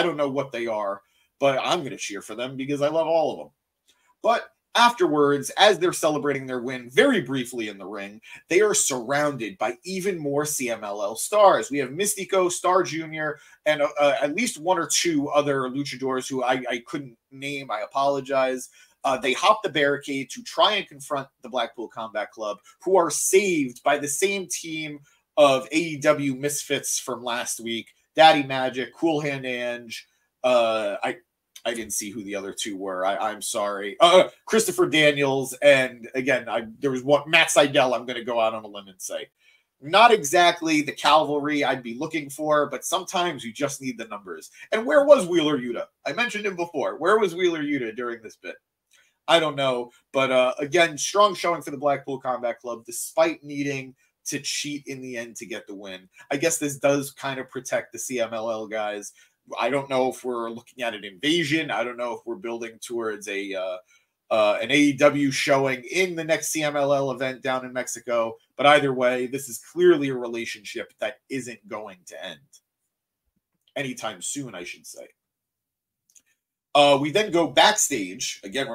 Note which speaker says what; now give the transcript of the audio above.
Speaker 1: I don't know what they are, but I'm going to cheer for them because I love all of them. But afterwards, as they're celebrating their win very briefly in the ring, they are surrounded by even more CMLL stars. We have Mistico, Star Jr., and uh, uh, at least one or two other luchadors who I, I couldn't name. I apologize. Uh, they hop the barricade to try and confront the Blackpool Combat Club, who are saved by the same team of AEW misfits from last week Daddy Magic, Cool Hand Ange. Uh, I I didn't see who the other two were. I, am sorry. Uh, Christopher Daniels and again, I there was one Matt Sydal. I'm going to go out on a limb and say, not exactly the cavalry I'd be looking for, but sometimes you just need the numbers. And where was Wheeler Yuta? I mentioned him before. Where was Wheeler Yuta during this bit? I don't know, but uh, again, strong showing for the Blackpool Combat Club, despite needing to cheat in the end to get the win. I guess this does kind of protect the CMLL guys I don't know if we're looking at an invasion. I don't know if we're building towards a uh, uh, an AEW showing in the next CMLL event down in Mexico. But either way, this is clearly a relationship that isn't going to end anytime soon, I should say. Uh, we then go backstage again.